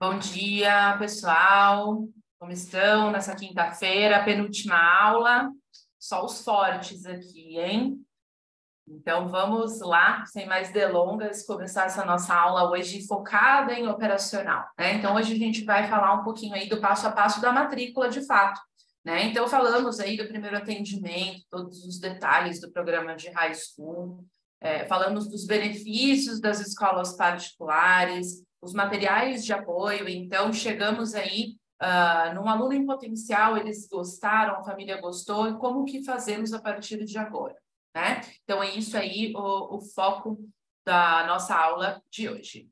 Bom dia, pessoal. Como estão nessa quinta-feira, penúltima aula? Só os fortes aqui, hein? Então vamos lá, sem mais delongas, começar essa nossa aula hoje focada em operacional, né? Então hoje a gente vai falar um pouquinho aí do passo a passo da matrícula de fato, né? Então falamos aí do primeiro atendimento, todos os detalhes do programa de high school, é, falamos dos benefícios das escolas particulares, os materiais de apoio, então chegamos aí uh, num aluno em potencial, eles gostaram, a família gostou, e como que fazemos a partir de agora, né? Então é isso aí o, o foco da nossa aula de hoje.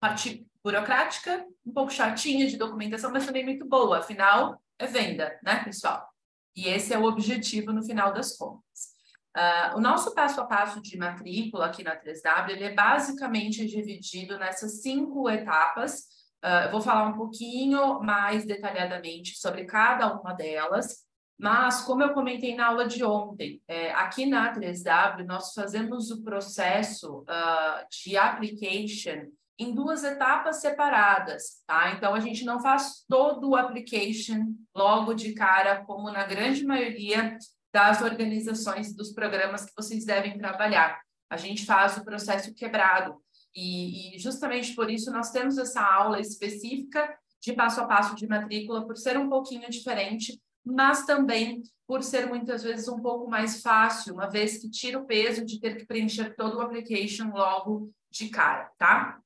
Parte burocrática, um pouco chatinha de documentação, mas também muito boa, afinal é venda, né, pessoal? E esse é o objetivo no final das contas. Uh, o nosso passo a passo de matrícula aqui na 3W ele é basicamente dividido nessas cinco etapas. Uh, eu vou falar um pouquinho mais detalhadamente sobre cada uma delas, mas como eu comentei na aula de ontem, é, aqui na 3W nós fazemos o processo uh, de application em duas etapas separadas, tá? Então a gente não faz todo o application logo de cara, como na grande maioria das organizações, dos programas que vocês devem trabalhar. A gente faz o processo quebrado. E, e, justamente por isso nós temos essa aula específica de passo a passo de matrícula, por ser um pouquinho diferente, mas também por ser muitas vezes um pouco mais fácil, uma vez que tira o peso de ter que preencher todo o application logo de cara, tá?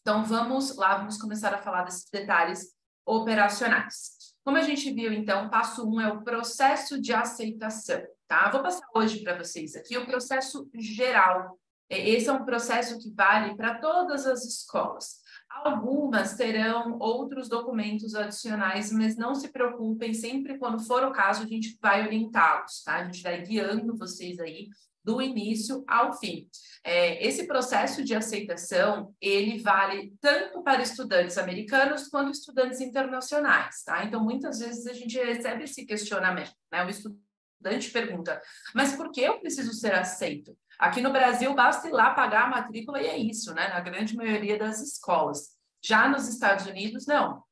Então vamos lá, vamos começar a falar desses detalhes operacionais. Como a gente viu, então, passo um é o processo de aceitação, tá? Vou passar hoje para vocês aqui o processo geral. É, esse é um processo que vale para todas as escolas. Algumas terão outros documentos adicionais, mas não se preocupem, sempre quando for o caso, a gente vai orientá-los, tá? A gente vai guiando vocês aí do início ao fim. É, esse processo de aceitação, ele vale tanto para estudantes americanos quanto estudantes internacionais, tá? Então, muitas vezes a gente recebe esse questionamento, né? O estudante pergunta, mas por que eu preciso ser aceito? Aqui no Brasil, basta ir lá pagar a matrícula e é isso, né? Na grande maioria das escolas. Já nos Estados Unidos, não.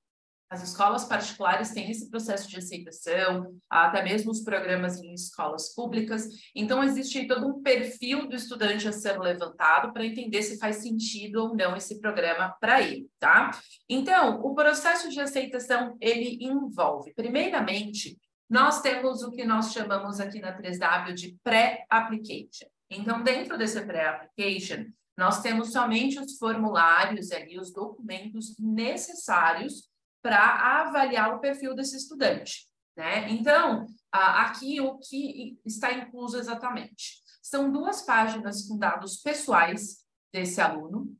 As escolas particulares têm esse processo de aceitação, até mesmo os programas em escolas públicas. Então, existe todo um perfil do estudante a ser levantado para entender se faz sentido ou não esse programa para ele, tá? Então, o processo de aceitação, ele envolve, primeiramente, nós temos o que nós chamamos aqui na 3W de pré-application. Então, dentro desse pré-application, nós temos somente os formulários ali, os documentos necessários para avaliar o perfil desse estudante. Né? Então, aqui o que está incluso exatamente? São duas páginas com dados pessoais desse aluno.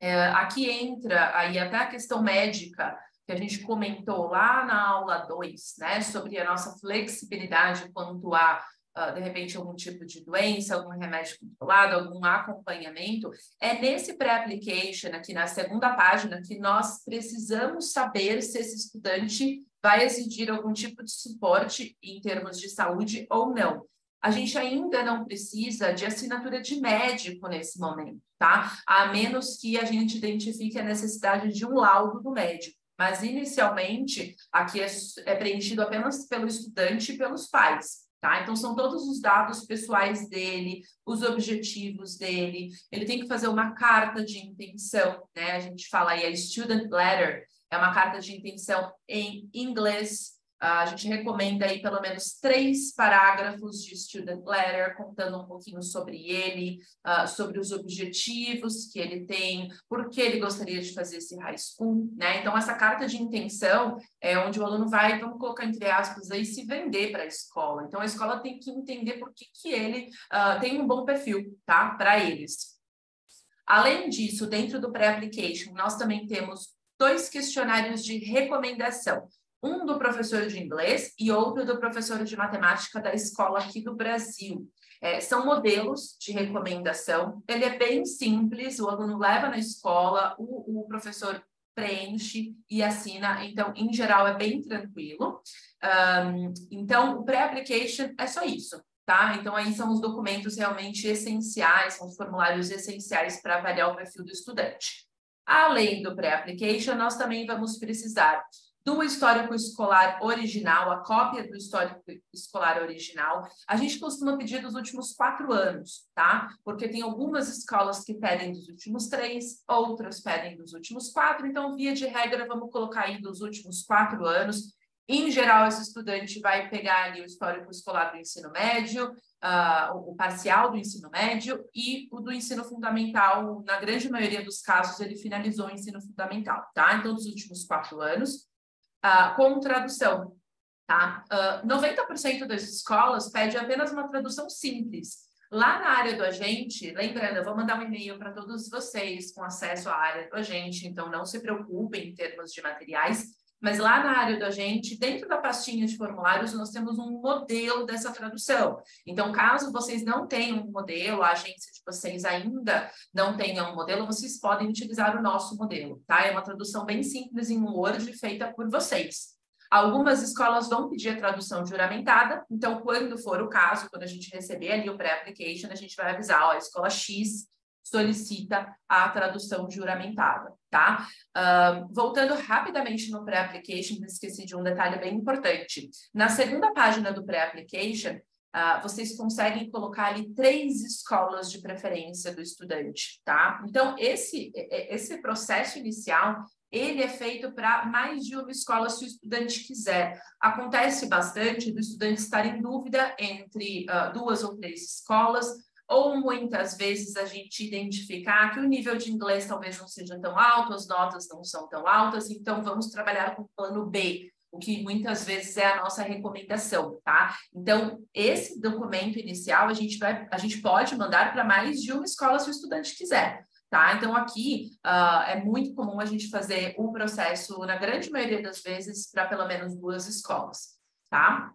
É, aqui entra aí até a questão médica, que a gente comentou lá na aula 2, né, sobre a nossa flexibilidade quanto a de repente, algum tipo de doença, algum remédio controlado, algum acompanhamento, é nesse pré-application, aqui na segunda página, que nós precisamos saber se esse estudante vai exigir algum tipo de suporte em termos de saúde ou não. A gente ainda não precisa de assinatura de médico nesse momento, tá? A menos que a gente identifique a necessidade de um laudo do médico. Mas, inicialmente, aqui é, é preenchido apenas pelo estudante e pelos pais. Tá? Então, são todos os dados pessoais dele, os objetivos dele. Ele tem que fazer uma carta de intenção, né? A gente fala aí a student letter, é uma carta de intenção em inglês, a gente recomenda aí pelo menos três parágrafos de student letter, contando um pouquinho sobre ele, uh, sobre os objetivos que ele tem, por que ele gostaria de fazer esse high school, né? Então, essa carta de intenção é onde o aluno vai, vamos colocar entre aspas aí, se vender para a escola. Então, a escola tem que entender por que, que ele uh, tem um bom perfil, tá? Para eles. Além disso, dentro do pré-application, nós também temos dois questionários de recomendação um do professor de inglês e outro do professor de matemática da escola aqui do Brasil. É, são modelos de recomendação. Ele é bem simples, o aluno leva na escola, o, o professor preenche e assina. Então, em geral, é bem tranquilo. Um, então, o pré-application é só isso, tá? Então, aí são os documentos realmente essenciais, são os formulários essenciais para avaliar o perfil do estudante. Além do pré-application, nós também vamos precisar do histórico escolar original, a cópia do histórico escolar original. A gente costuma pedir dos últimos quatro anos, tá? Porque tem algumas escolas que pedem dos últimos três, outras pedem dos últimos quatro. Então, via de regra, vamos colocar aí dos últimos quatro anos. Em geral, esse estudante vai pegar ali o histórico escolar do ensino médio, uh, o parcial do ensino médio e o do ensino fundamental. Na grande maioria dos casos, ele finalizou o ensino fundamental, tá? Então, dos últimos quatro anos uh, com tradução. Tá? Uh, ah, 90% das escolas pede apenas uma tradução simples. Lá na área do agente, lembrando, eu vou mandar um e-mail para todos vocês com acesso à área do agente, então não se preocupem em termos de materiais, mas lá na área do agente, dentro da pastinha de formulários, nós temos um modelo dessa tradução. Então, caso vocês não tenham um modelo, a agência de vocês ainda não tenha um modelo, vocês podem utilizar o nosso modelo, tá? É uma tradução bem simples em Word, feita por vocês. Algumas escolas vão pedir a tradução juramentada, então, quando for o caso, quando a gente receber ali o pré-application, a gente vai avisar, ó, a escola X solicita a tradução juramentada, tá? Uh, voltando rapidamente no pré-application, esqueci de um detalhe bem importante. Na segunda página do pré-application, uh, vocês conseguem colocar ali três escolas de preferência do estudante, tá? Então, esse, esse processo inicial, ele é feito para mais de uma escola se o estudante quiser. Acontece bastante do estudante estar em dúvida entre uh, duas ou três escolas, ou muitas vezes a gente identificar que o nível de inglês talvez não seja tão alto, as notas não são tão altas, então vamos trabalhar com o plano B, o que muitas vezes é a nossa recomendação, tá? Então, esse documento inicial a gente vai, a gente pode mandar para mais de uma escola se o estudante quiser. Tá? Então, aqui uh, é muito comum a gente fazer o processo, na grande maioria das vezes, para pelo menos duas escolas. Tá?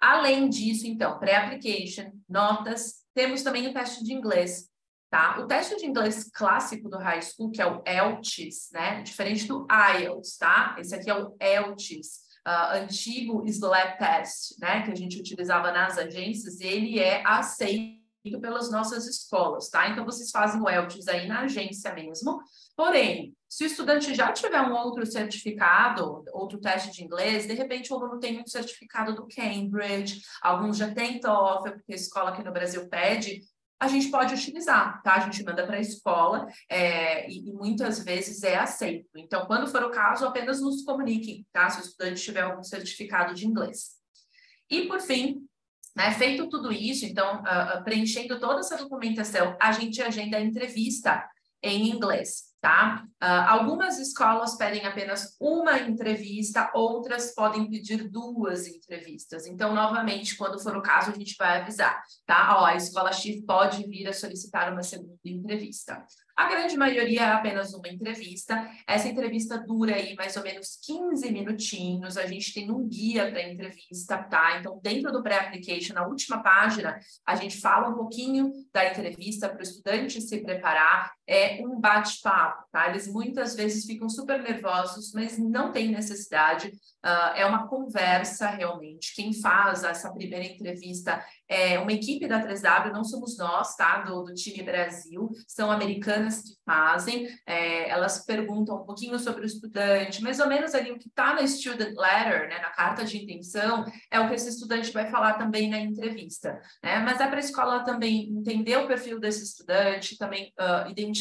Além disso, então, pré-application, notas, temos também o teste de inglês, tá? O teste de inglês clássico do high school, que é o ELTS, né? Diferente do IELTS, tá? Esse aqui é o ELTS, uh, antigo SLAP test, né? Que a gente utilizava nas agências, ele é aceito pelas nossas escolas, tá? Então, vocês fazem o ELTS aí na agência mesmo. Porém, se o estudante já tiver um outro certificado, outro teste de inglês, de repente o aluno tem um certificado do Cambridge, alguns já têm TOEFL, porque a escola aqui no Brasil pede, a gente pode utilizar, tá? A gente manda para a escola é, e, e, muitas vezes é aceito. Então, quando for o caso, apenas nos comuniquem, tá? Se o estudante tiver algum certificado de inglês. E, por fim, né, feito tudo isso, então, uh, preenchendo toda essa documentação, a gente agenda a entrevista em inglês tá? Uh, algumas escolas pedem apenas uma entrevista, outras podem pedir duas entrevistas. Então, novamente, quando for o caso, a gente vai avisar, tá? Ó, a escola X pode vir a solicitar uma segunda entrevista. A grande maioria é apenas uma entrevista. Essa entrevista dura aí mais ou menos 15 minutinhos. A gente tem um guia para entrevista, tá? Então, dentro do pré-application, na última página, a gente fala um pouquinho da entrevista para o estudante se preparar. É um bate-papo, tá? Eles muitas vezes ficam super nervosos, mas não tem necessidade. Uh, é uma conversa realmente. Quem faz essa primeira entrevista é uma equipe da 3W, não somos nós, tá? Do, do time Brasil, são americanas que fazem. É, elas perguntam um pouquinho sobre o estudante, mais ou menos ali o que está na student letter, né? Na carta de intenção, é o que esse estudante vai falar também na entrevista, né? Mas é para a escola também entender o perfil desse estudante, também uh, identificar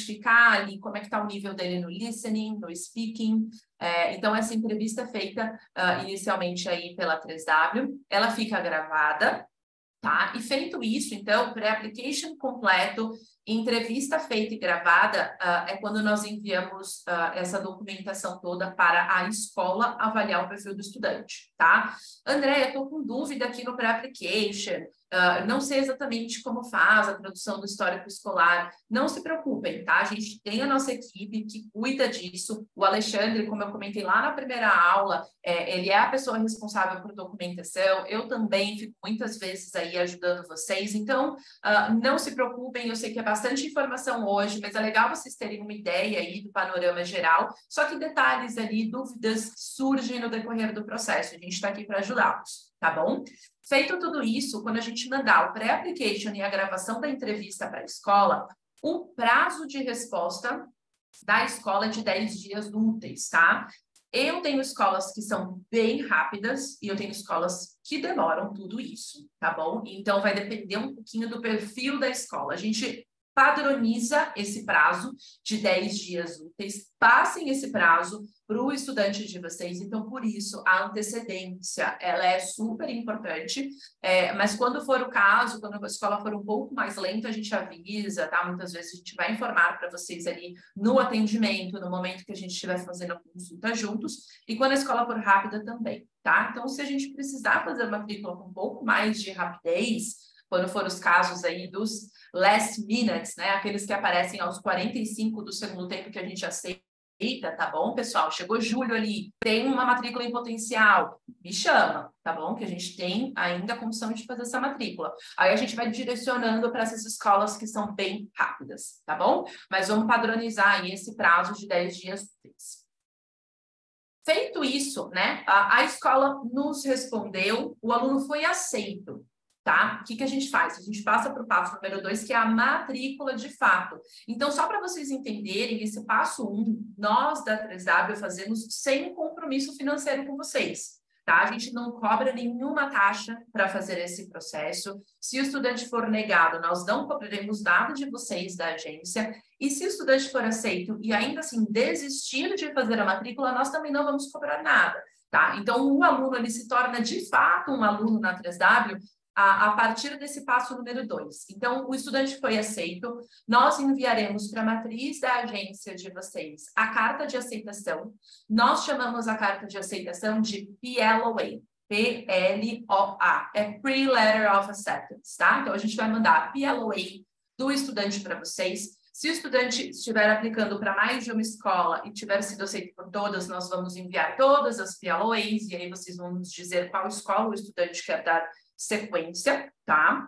ali como é que está o nível dele no listening, no speaking, é, então, essa entrevista é feita uh, inicialmente aí pela 3W, ela fica gravada, tá? E feito isso, então, pré-application completo, entrevista feita e gravada uh, é quando nós enviamos uh, essa documentação toda para a escola avaliar o perfil do estudante, tá? André, eu estou com dúvida aqui no pré-application, Uh, não sei exatamente como faz a produção do histórico escolar. Não se preocupem, tá? A gente tem a nossa equipe que cuida disso. O Alexandre, como eu comentei lá na primeira aula, é, ele é a pessoa responsável por documentação. Eu também fico muitas vezes aí ajudando vocês. Então, uh, não se preocupem. Eu sei que é bastante informação hoje, mas é legal vocês terem uma ideia aí do panorama geral. Só que detalhes ali, dúvidas surgem no decorrer do processo. A gente está aqui para ajudá-los, tá bom? Feito tudo isso, quando a gente mandar o pré-application e a gravação da entrevista para a escola, o prazo de resposta da escola de 10 dias úteis, tá? Eu tenho escolas que são bem rápidas e eu tenho escolas que demoram tudo isso, tá bom? Então vai depender um pouquinho do perfil da escola. A gente padroniza esse prazo de 10 dias úteis, passem esse prazo para o estudante de vocês, então por isso a antecedência ela é super importante, é, mas quando for o caso, quando a escola for um pouco mais lenta, a gente avisa, tá? Muitas vezes a gente vai informar para vocês ali no atendimento, no momento que a gente estiver fazendo a consulta juntos, e quando a escola for rápida também, tá? Então, se a gente precisar fazer uma matrícula com um pouco mais de rapidez, quando for os casos aí dos last minutes, né? Aqueles que aparecem aos 45 do segundo tempo que a gente aceita, tá bom, pessoal? Chegou julho ali, tem uma matrícula em potencial, me chama, tá bom? Que a gente tem ainda a condição de fazer essa matrícula. Aí a gente vai direcionando para essas escolas que são bem rápidas, tá bom? Mas vamos padronizar aí esse prazo de 10 dias. Feito isso, né, a, a escola nos respondeu, o aluno foi aceito tá? O que, que a gente faz? A gente passa para o passo número dois, que é a matrícula de fato. Então, só para vocês entenderem, esse passo um, nós da 3W fazemos sem compromisso financeiro com vocês. Tá? A gente não cobra nenhuma taxa para fazer esse processo. Se o estudante for negado, nós não cobraremos nada de vocês da agência. E se o estudante for aceito e ainda assim desistir de fazer a matrícula, nós também não vamos cobrar nada. Tá? Então, o aluno ele se torna de fato um aluno na 3W a, a partir desse passo número dois. Então, o estudante foi aceito, nós enviaremos para a matriz da agência de vocês a carta de aceitação. Nós chamamos a carta de aceitação de PLOA. P-L-O-A, é Pre-Letter of Acceptance, tá? Então, a gente vai mandar a PLOA do estudante para vocês. Se o estudante estiver aplicando para mais de uma escola e tiver sido aceito por todas, nós vamos enviar todas as PLOAs e aí vocês vão nos dizer qual escola o estudante quer dar sequência, tá?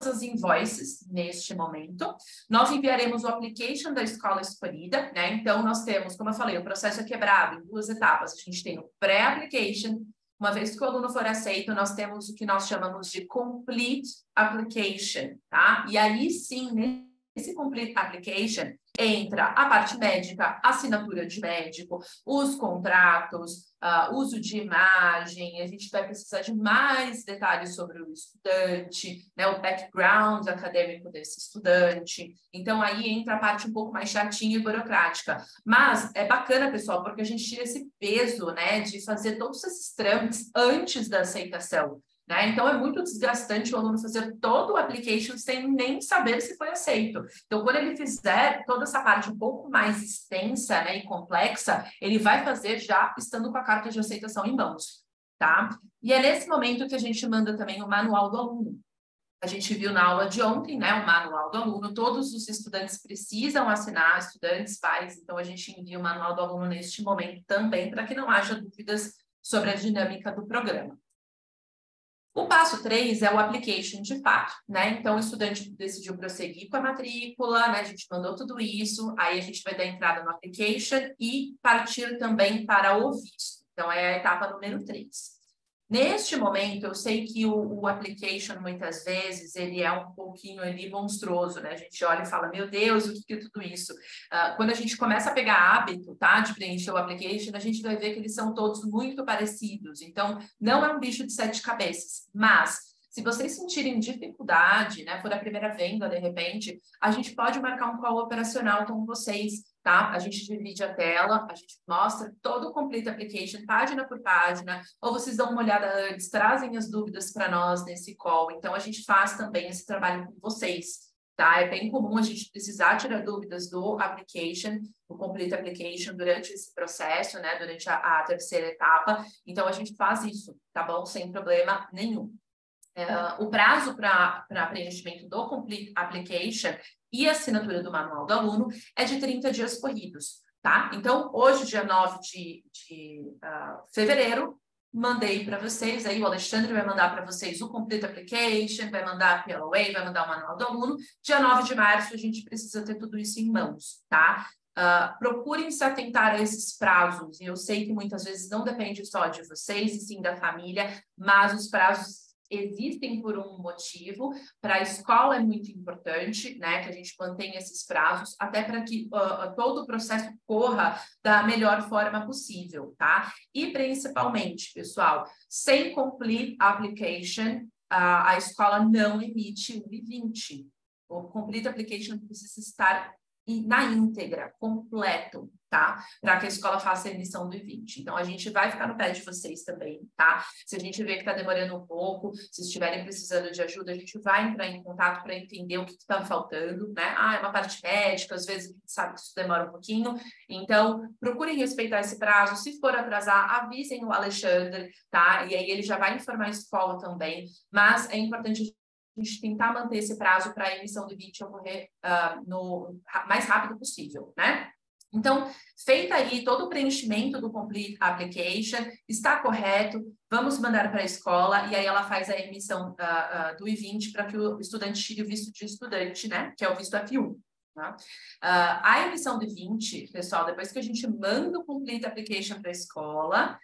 As invoices neste momento. Nós enviaremos o application da escola escolhida, né? Então, nós temos, como eu falei, o processo é quebrado em duas etapas. A gente tem o pré-application, uma vez que o aluno for aceito, nós temos o que nós chamamos de complete application, tá? E aí sim, nesse complete application, entra a parte médica, assinatura de médico, os contratos, uh, uso de imagem, a gente vai precisar de mais detalhes sobre o estudante, né, o background acadêmico desse estudante. Então, aí entra a parte um pouco mais chatinha e burocrática. Mas é bacana, pessoal, porque a gente tira esse peso né, de fazer todos esses trâmites antes da aceitação. Né? Então, é muito desgastante o aluno fazer todo o application sem nem saber se foi aceito. Então, quando ele fizer toda essa parte um pouco mais extensa né, e complexa, ele vai fazer já estando com a carta de aceitação em mãos. Tá? E é nesse momento que a gente manda também o manual do aluno. A gente viu na aula de ontem, né, o manual do aluno, todos os estudantes precisam assinar, estudantes, pais, então a gente envia o manual do aluno neste momento também, para que não haja dúvidas sobre a dinâmica do programa. O passo 3 é o application de fato, né? Então, o estudante decidiu prosseguir com a matrícula, né? A gente mandou tudo isso, aí a gente vai dar entrada no application e partir também para o visto. Então, é a etapa número 3. Neste momento, eu sei que o, o, application, muitas vezes, ele é um pouquinho ali monstruoso, né? A gente olha e fala, meu Deus, o que, é tudo isso? Uh, quando a gente começa a pegar hábito, tá? De preencher o application, a gente vai ver que eles são todos muito parecidos. Então, não é um bicho de sete cabeças, mas se vocês sentirem dificuldade, né, for a primeira venda, de repente, a gente pode marcar um call operacional com vocês tá? A gente divide a tela, a gente mostra todo o complete application, página por página, ou vocês dão uma olhada antes, trazem as dúvidas para nós nesse call. Então, a gente faz também esse trabalho com vocês, tá? É bem comum a gente precisar tirar dúvidas do application, do complete application durante esse processo, né? Durante a, a terceira etapa. Então, a gente faz isso, tá bom? Sem problema nenhum. Uh, o prazo para preenchimento do Complete Application e assinatura do manual do aluno é de 30 dias corridos, tá? Então, hoje, dia 9 de, de uh, fevereiro, mandei para vocês, aí o Alexandre vai mandar para vocês o Complete Application, vai mandar a PLOA, vai mandar o manual do aluno. Dia 9 de março, a gente precisa ter tudo isso em mãos, tá? Uh, procurem se atentar a esses prazos. Eu sei que muitas vezes não depende só de vocês, e sim da família, mas os prazos existem por um motivo, para a escola é muito importante, né, que a gente mantenha esses prazos, até para que uh, todo o processo corra da melhor forma possível, tá? E principalmente, pessoal, sem complete application, uh, a escola não emite o I-20. O complete application precisa estar na íntegra, completo, tá? Para que a escola faça a emissão do I-20. Então, a gente vai ficar no pé de vocês também, tá? Se a gente vê que está demorando um pouco, se estiverem precisando de ajuda, a gente vai entrar em contato para entender o que está faltando, né? Ah, é uma parte médica, às vezes a gente sabe que isso demora um pouquinho. Então, procurem respeitar esse prazo. Se for atrasar, avisem o Alexandre, tá? E aí ele já vai informar a escola também. Mas é importante a gente tentar manter esse prazo para a emissão do VIT ocorrer uh, no mais rápido possível, né? Então, feita aí todo o preenchimento do Complete Application, está correto, vamos mandar para a escola e aí ela faz a emissão uh, uh, do I-20 para que o estudante tire o visto de estudante, né? Que é o visto F1. Tá? Uh, a emissão do I-20, pessoal, depois que a gente manda o Complete Application para a escola,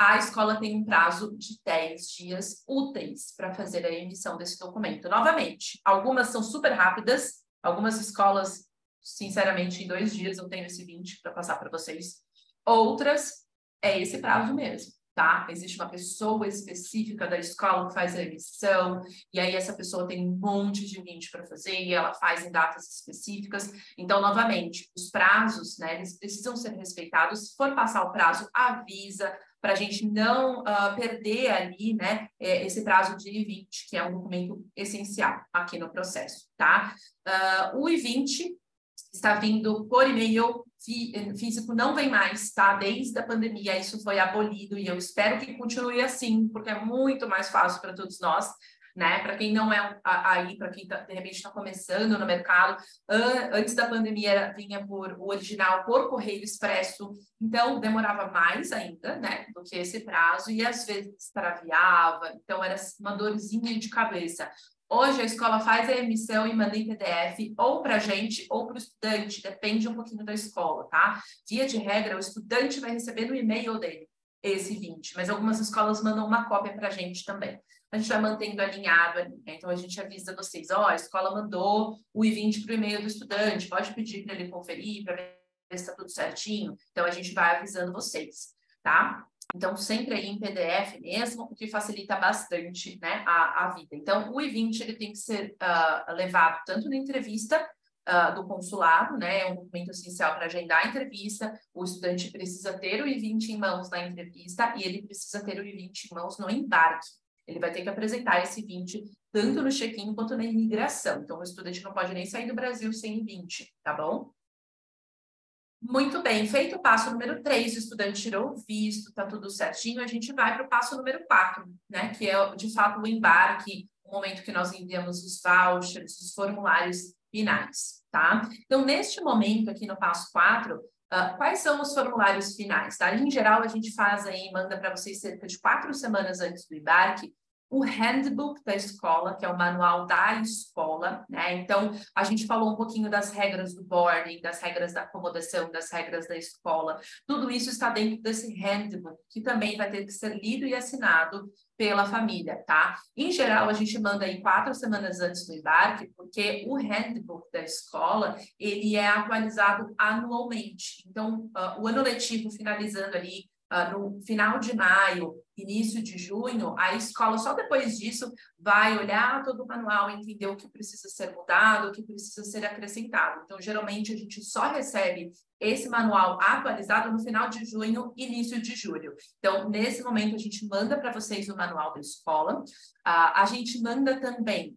a escola tem um prazo de 10 dias úteis para fazer a emissão desse documento. Novamente, algumas são super rápidas, algumas escolas, sinceramente, em dois dias eu tenho esse 20 para passar para vocês. Outras, é esse prazo mesmo, tá? Existe uma pessoa específica da escola que faz a emissão, e aí essa pessoa tem um monte de 20 para fazer, e ela faz em datas específicas. Então, novamente, os prazos, né, eles precisam ser respeitados. Se for passar o prazo, avisa, para a gente não uh, perder ali, né, é, esse prazo de I-20, que é um documento essencial aqui no processo, tá? Uh, o I-20 está vindo por e-mail físico, não vem mais, tá? Desde a pandemia isso foi abolido e eu espero que continue assim, porque é muito mais fácil para todos nós né? Para quem não é aí, para quem tá, de repente está começando no mercado, antes da pandemia vinha por o original por correio expresso, então demorava mais ainda, né? Do que esse prazo e às vezes extraviava, então era uma dorzinha de cabeça. Hoje a escola faz a emissão e manda em PDF ou para a gente ou para o estudante, depende um pouquinho da escola, tá? Via de regra, o estudante vai receber no e-mail dele esse 20, mas algumas escolas mandam uma cópia para a gente também a gente vai mantendo alinhado ali. Né? Então, a gente avisa vocês, ó, oh, a escola mandou o I-20 para o e-mail do estudante, pode pedir para ele conferir, para ver se está tudo certinho. Então, a gente vai avisando vocês, tá? Então, sempre aí em PDF mesmo, o que facilita bastante né, a, a vida. Então, o I-20 ele tem que ser uh, levado tanto na entrevista uh, do consulado, né, é um documento essencial para agendar a entrevista, o estudante precisa ter o I-20 em mãos na entrevista e ele precisa ter o I-20 em mãos no embarque. Ele vai ter que apresentar esse 20 tanto no check-in quanto na imigração. Então, o estudante não pode nem sair do Brasil sem 20, tá bom? Muito bem, feito o passo número 3, o estudante tirou o visto, tá tudo certinho, a gente vai para o passo número 4, né? Que é, de fato, o embarque, o momento que nós enviamos os vouchers, os formulários finais, tá? Então, neste momento aqui no passo 4, uh, ah, quais são os formulários finais, tá? Em geral, a gente faz aí, manda para vocês cerca de quatro semanas antes do embarque, o handbook da escola, que é o manual da escola, né? Então, a gente falou um pouquinho das regras do boarding, das regras da acomodação, das regras da escola. Tudo isso está dentro desse handbook, que também vai ter que ser lido e assinado pela família, tá? Em geral, a gente manda aí quatro semanas antes do embarque, porque o handbook da escola, ele é atualizado anualmente. Então, uh, o ano letivo finalizando ali uh, no final de maio, início de junho, a escola só depois disso vai olhar todo o manual, entender o que precisa ser mudado, o que precisa ser acrescentado. Então, geralmente, a gente só recebe esse manual atualizado no final de junho, início de julho. Então, nesse momento, a gente manda para vocês o manual da escola. Uh, a gente manda também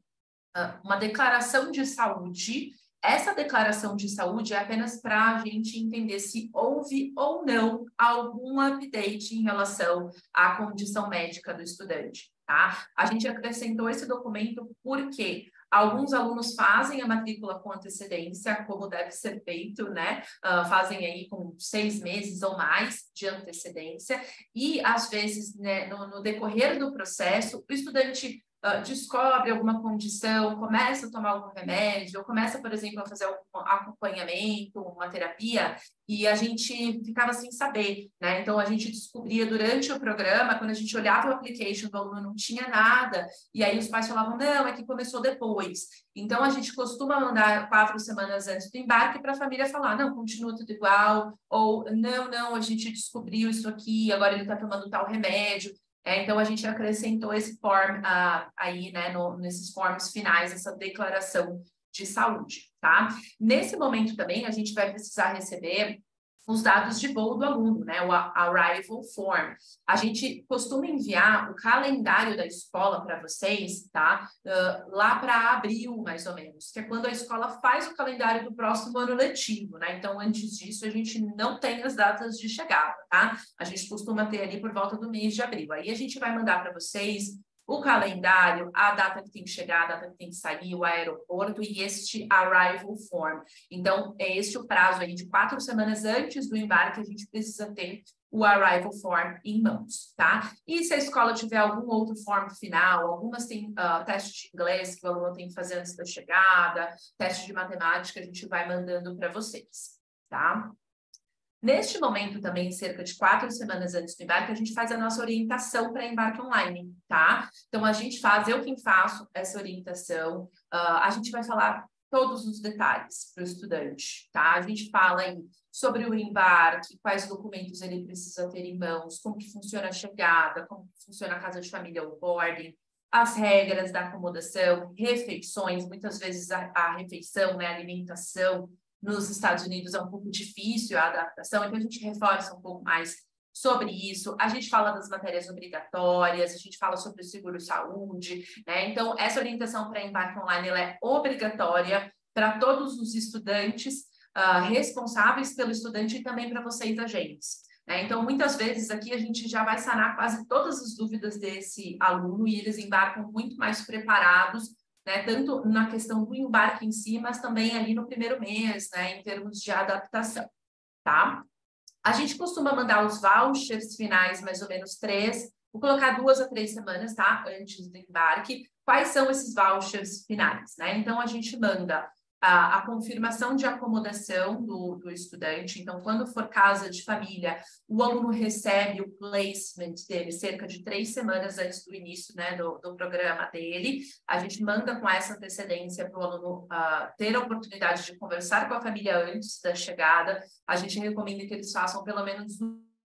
uh, uma declaração de saúde essa declaração de saúde é apenas para a gente entender se houve ou não algum update em relação à condição médica do estudante, tá? A gente acrescentou esse documento porque Alguns alunos fazem a matrícula com antecedência, como deve ser feito, né? Uh, fazem aí com seis meses ou mais de antecedência, e às vezes, né, no, no decorrer do processo, o estudante uh, descobre alguma condição, começa a tomar algum remédio, ou começa, por exemplo, a fazer um acompanhamento, uma terapia, e a gente ficava sem saber, né? Então a gente descobria durante o programa, quando a gente olhava o application do aluno, não tinha nada, e aí os pais falavam, não, é que começou depois. Então a gente costuma mandar quatro semanas antes do embarque para a família falar, não, continua tudo igual, ou não, não, a gente descobriu isso aqui, agora ele está tomando tal remédio. É, então a gente acrescentou esse form uh, aí, né, no, nesses forms finais, essa declaração de saúde, tá? Nesse momento também a gente vai precisar receber os dados de voo do aluno, né? O Arrival Form. A gente costuma enviar o calendário da escola para vocês, tá? Uh, lá para abril, mais ou menos, que é quando a escola faz o calendário do próximo ano letivo, né? Então, antes disso, a gente não tem as datas de chegada, tá? A gente costuma ter ali por volta do mês de abril. Aí a gente vai mandar para vocês o calendário, a data que tem que chegar, a data que tem que sair, o aeroporto e este arrival form. Então, é este o prazo aí de quatro semanas antes do embarque, a gente precisa ter o arrival form em mãos, tá? E se a escola tiver algum outro form final, algumas têm uh, teste de inglês que o aluno tem que fazer antes da chegada, teste de matemática, a gente vai mandando para vocês, tá? Neste momento também, cerca de quatro semanas antes do embarque, a gente faz a nossa orientação para embarque online, tá? Então, a gente faz, eu quem faço essa orientação, uh, a gente vai falar todos os detalhes para o estudante, tá? A gente fala aí sobre o embarque, quais documentos ele precisa ter em mãos, como que funciona a chegada, como funciona a casa de família, o boarding, as regras da acomodação, refeições, muitas vezes a, a refeição, né, a alimentação, nos Estados Unidos é um pouco difícil a adaptação, então a gente reforça um pouco mais sobre isso. A gente fala das matérias obrigatórias, a gente fala sobre o seguro-saúde, né? Então, essa orientação para embarque online ela é obrigatória para todos os estudantes uh, responsáveis pelo estudante e também para vocês, agentes. Né? Então, muitas vezes aqui a gente já vai sanar quase todas as dúvidas desse aluno e eles embarcam muito mais preparados né, tanto na questão do embarque em si, mas também ali no primeiro mês, né, em termos de adaptação, tá? A gente costuma mandar os vouchers finais, mais ou menos três, vou colocar duas a três semanas, tá, antes do embarque. Quais são esses vouchers finais, né? Então, a gente manda a, a confirmação de acomodação do, do, estudante. Então, quando for casa de família, o aluno recebe o placement dele cerca de três semanas antes do início né, do, do programa dele. A gente manda com essa antecedência para o aluno uh, ter a oportunidade de conversar com a família antes da chegada. A gente recomenda que eles façam pelo menos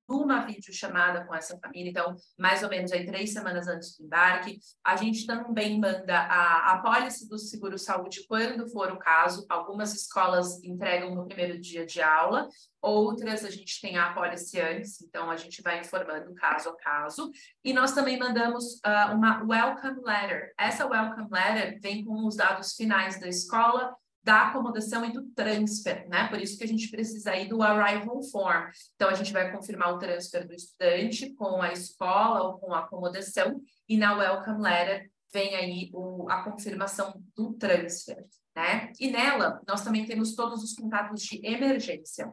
uma videochamada com essa família, então, mais ou menos aí três semanas antes do embarque. A gente também manda a, a pólice do seguro-saúde quando for o caso. Algumas escolas entregam no primeiro dia de aula, outras a gente tem a pólice antes, então a gente vai informando caso a caso. E nós também mandamos uh, uma welcome letter. Essa welcome letter vem com os dados finais da escola, da acomodação e do transfer, né? Por isso que a gente precisa aí do arrival form. Então, a gente vai confirmar o transfer do estudante com a escola ou com a acomodação, e na welcome letter vem aí o, a confirmação do transfer, né? E nela, nós também temos todos os contatos de emergência.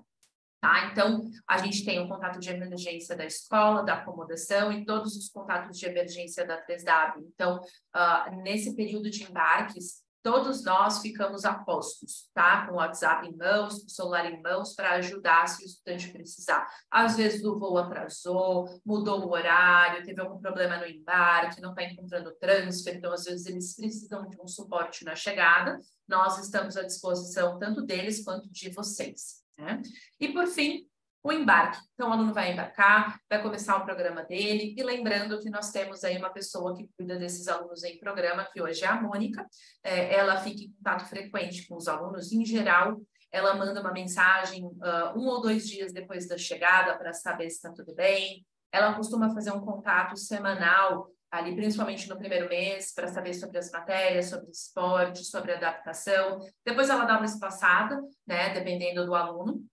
Tá? Então, a gente tem o contato de emergência da escola, da acomodação e todos os contatos de emergência da 3W. Então, uh, nesse período de embarques, todos nós ficamos a postos, tá? Com o WhatsApp em mãos, com o celular em mãos, para ajudar se o estudante precisar. Às vezes o voo atrasou, mudou o horário, teve algum problema no embarque, não está encontrando transfer, então às vezes eles precisam de um suporte na chegada. Nós estamos à disposição tanto deles quanto de vocês. Né? E por fim, o embarque. Então, o aluno vai embarcar, vai começar o programa dele, e lembrando que nós temos aí uma pessoa que cuida desses alunos em programa, que hoje é a Mônica, é, ela fica em contato frequente com os alunos, em geral, ela manda uma mensagem uh, um ou dois dias depois da chegada para saber se está tudo bem, ela costuma fazer um contato semanal ali, principalmente no primeiro mês, para saber sobre as matérias, sobre esporte, sobre adaptação. Depois ela dá uma espaçada, né, dependendo do aluno.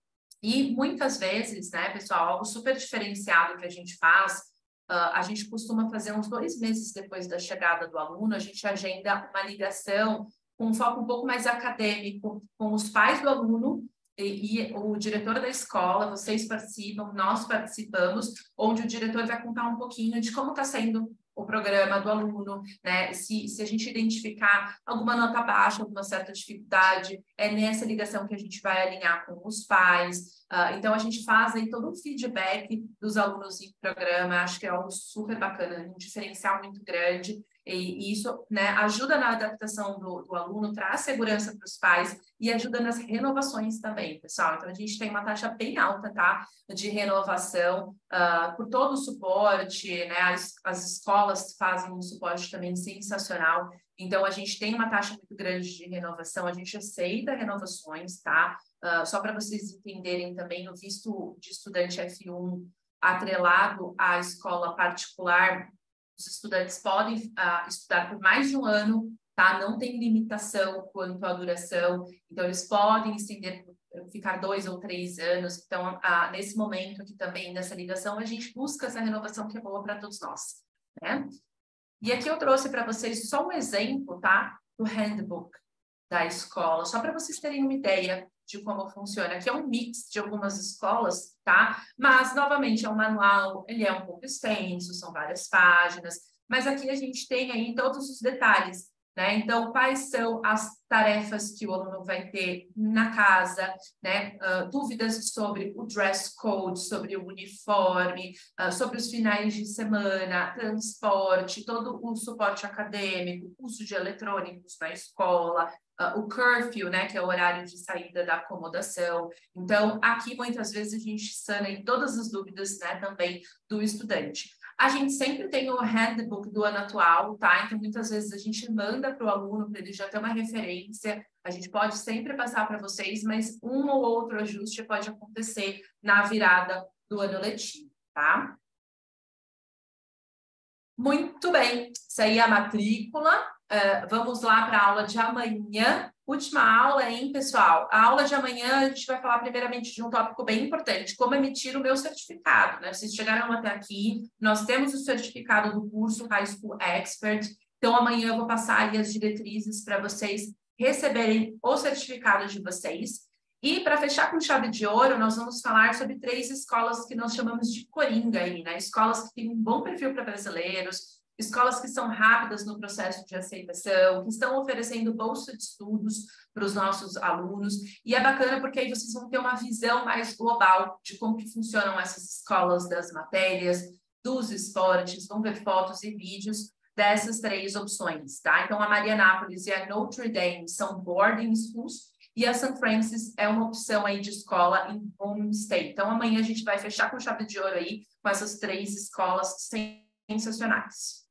E muitas vezes, né, pessoal, algo super diferenciado que a gente faz, uh, a gente costuma fazer uns dois meses depois da chegada do aluno, a gente agenda uma ligação com um foco um pouco mais acadêmico, com os pais do aluno e, e, o diretor da escola, vocês participam, nós participamos, onde o diretor vai contar um pouquinho de como está sendo o programa do aluno, né? Se, se a gente identificar alguma nota baixa, alguma certa dificuldade, é nessa ligação que a gente vai alinhar com os pais. Uh, então, a gente faz aí todo um feedback dos alunos em programa, acho que é algo super bacana, um diferencial muito grande. E, isso né, ajuda na adaptação do, do aluno, traz segurança para os pais e ajuda nas renovações também, pessoal. Então, a gente tem uma taxa bem alta, tá? De renovação, uh, por todo o suporte, né? As, as escolas fazem um suporte também sensacional. Então, a gente tem uma taxa muito grande de renovação, a gente aceita renovações, tá? Uh, só para vocês entenderem também, o visto de estudante F1 atrelado à escola particular os estudantes podem uh, estudar por mais de um ano, tá? Não tem limitação quanto à duração, então eles podem estender, ficar dois ou três anos. Então, nesse momento aqui também, nessa ligação, a gente busca essa renovação que é boa para todos nós, né? E aqui eu trouxe para vocês só um exemplo, tá? Do handbook da escola, só para vocês terem uma ideia de como funciona. Aqui é um mix de algumas escolas, tá? Mas, novamente, é um manual, ele é um pouco extenso, são várias páginas, mas aqui a gente tem aí todos os detalhes, né? Então, quais são as tarefas que o aluno vai ter na casa, né? Uh, dúvidas sobre o dress code, sobre o uniforme, uh, sobre os finais de semana, transporte, todo o suporte acadêmico, uso de eletrônicos na escola, uh, o curfew, né, que é o horário de saída da acomodação. Então, aqui muitas vezes a gente sana em todas as dúvidas, né, também do estudante. A gente sempre tem o handbook do ano atual, tá? Então, muitas vezes a gente manda para o aluno para ele já ter uma referência. A gente pode sempre passar para vocês, mas um ou outro ajuste pode acontecer na virada do ano letivo, tá? Muito bem, isso aí é a matrícula. Uh, vamos lá para a aula de amanhã. Última aula, hein, pessoal? A aula de amanhã a gente vai falar primeiramente de um tópico bem importante, como emitir o meu certificado, né? Vocês chegaram até aqui, nós temos o certificado do curso High School Expert, então amanhã eu vou passar aí as diretrizes para vocês receberem o certificado de vocês. E para fechar com chave de ouro, nós vamos falar sobre três escolas que nós chamamos de coringa aí, né? Escolas que têm um bom perfil para brasileiros, escolas que são rápidas no processo de aceitação, que estão oferecendo bolsa de estudos para os nossos alunos. E é bacana porque aí vocês vão ter uma visão mais global de como que funcionam essas escolas das matérias, dos esportes, vão ver fotos e vídeos dessas três opções, tá? Então, a Marianápolis e a Notre Dame são boarding schools, e a St. Francis é uma opção aí de escola em homestay. Então, amanhã a gente vai fechar com chave de ouro aí, com essas três escolas sensacionais.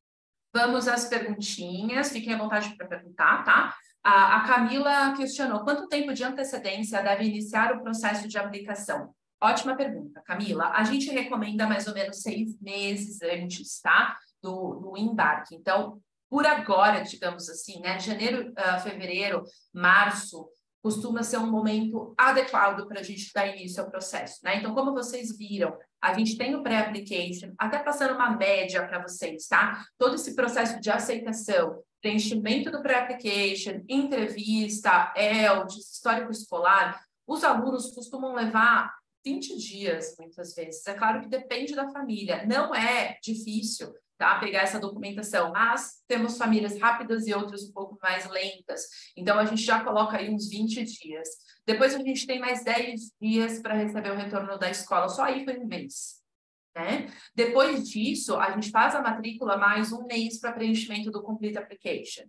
Vamos às perguntinhas, fiquem à vontade para perguntar, tá? A, a Camila questionou: quanto tempo de antecedência deve iniciar o processo de aplicação? Ótima pergunta, Camila. A gente recomenda mais ou menos seis meses antes, tá? Do, do embarque. Então, por agora, digamos assim, né? Janeiro, uh, fevereiro, março, costuma ser um momento adequado para a gente dar início ao processo, né? Então, como vocês viram, a gente tem o pré-application, até passando uma média para vocês, tá? Todo esse processo de aceitação, preenchimento do pré-application, entrevista, ELTS, histórico escolar, os alunos costumam levar 20 dias, muitas vezes. É claro que depende da família, não é difícil, tá? Pegar essa documentação, mas temos famílias rápidas e outras um pouco mais lentas. Então, a gente já coloca aí uns 20 dias. Depois a gente tem mais 10 dias para receber o retorno da escola, só aí foi um mês. Né? Depois disso, a gente faz a matrícula mais um mês para preenchimento do Complete Application.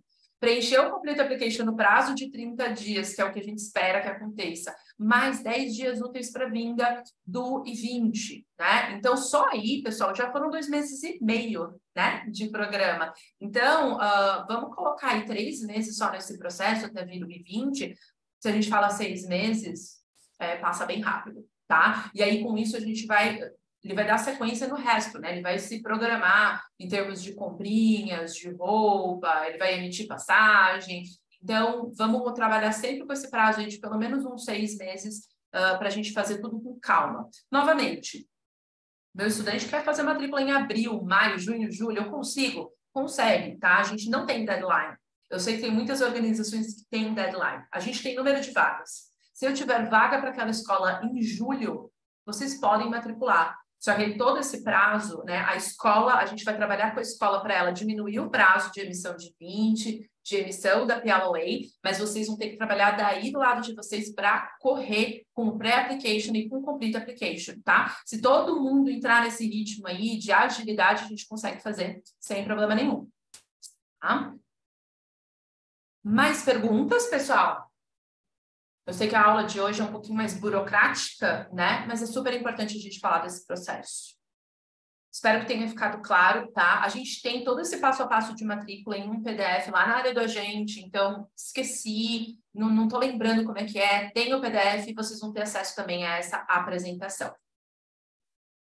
Preencher o Complete Application no prazo de 30 dias, que é o que a gente espera que aconteça, mais 10 dias úteis para vinda do I-20, né? Então, só aí, pessoal, já foram dois meses e meio, né, de programa. Então, uh, vamos colocar aí três meses só nesse processo até vir o I-20, se a gente fala seis meses, é, passa bem rápido, tá? E aí, com isso, a gente vai ele vai dar sequência no resto, né? Ele vai se programar em termos de comprinhas, de roupa, ele vai emitir passagem. Então, vamos trabalhar sempre com esse prazo de pelo menos uns seis meses uh, para a gente fazer tudo com calma. Novamente, meu estudante quer fazer matrícula em abril, maio, junho, julho, eu consigo? Consegue, tá? A gente não tem deadline. Eu sei que tem muitas organizações que têm deadline. A gente tem número de vagas. Se eu tiver vaga para aquela escola em julho, vocês podem matricular. Só que todo esse prazo, né, a escola, a gente vai trabalhar com a escola para ela diminuir o prazo de emissão de 20, de emissão da PLOA, mas vocês vão ter que trabalhar daí do lado de vocês para correr com o pré-application e com o complete application, tá? Se todo mundo entrar nesse ritmo aí de agilidade, a gente consegue fazer sem problema nenhum. Tá? Mais perguntas, pessoal? Eu sei que a aula de hoje é um pouquinho mais burocrática, né? Mas é super importante a gente falar desse processo. Espero que tenha ficado claro, tá? A gente tem todo esse passo a passo de matrícula em um PDF lá na área do agente, então esqueci, não, não tô lembrando como é que é. Tem o PDF e vocês vão ter acesso também a essa apresentação.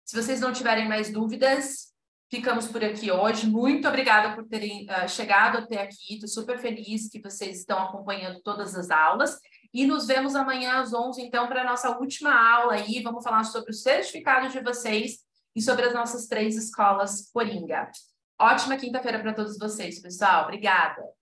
Se vocês não tiverem mais dúvidas, ficamos por aqui hoje. Muito obrigada por terem uh, chegado até aqui. Estou super feliz que vocês estão acompanhando todas as aulas. E nos vemos amanhã às 11, então, para a nossa última aula aí. Vamos falar sobre o certificado de vocês e sobre as nossas três escolas Coringa. Ótima quinta-feira para todos vocês, pessoal. Obrigada.